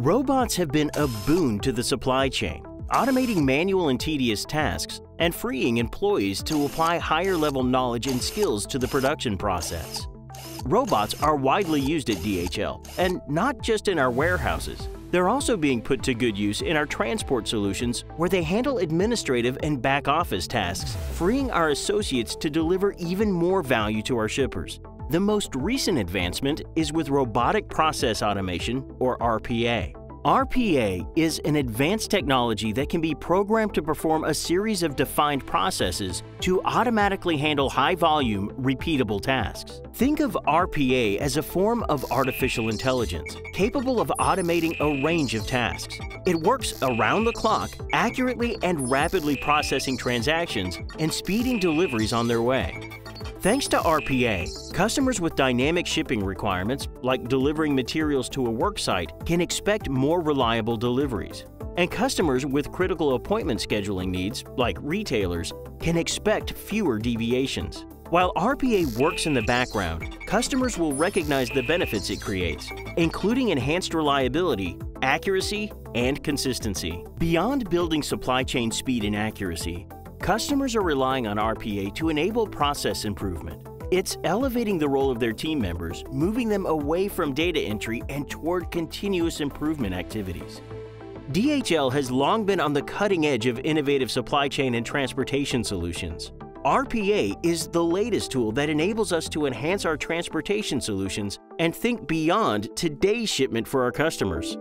Robots have been a boon to the supply chain, automating manual and tedious tasks and freeing employees to apply higher level knowledge and skills to the production process. Robots are widely used at DHL, and not just in our warehouses. They're also being put to good use in our transport solutions where they handle administrative and back office tasks, freeing our associates to deliver even more value to our shippers. The most recent advancement is with Robotic Process Automation, or RPA. RPA is an advanced technology that can be programmed to perform a series of defined processes to automatically handle high-volume, repeatable tasks. Think of RPA as a form of artificial intelligence, capable of automating a range of tasks. It works around the clock, accurately and rapidly processing transactions and speeding deliveries on their way. Thanks to RPA, customers with dynamic shipping requirements, like delivering materials to a worksite, can expect more reliable deliveries. And customers with critical appointment scheduling needs, like retailers, can expect fewer deviations. While RPA works in the background, customers will recognize the benefits it creates, including enhanced reliability, accuracy, and consistency. Beyond building supply chain speed and accuracy, Customers are relying on RPA to enable process improvement. It's elevating the role of their team members, moving them away from data entry and toward continuous improvement activities. DHL has long been on the cutting edge of innovative supply chain and transportation solutions. RPA is the latest tool that enables us to enhance our transportation solutions and think beyond today's shipment for our customers.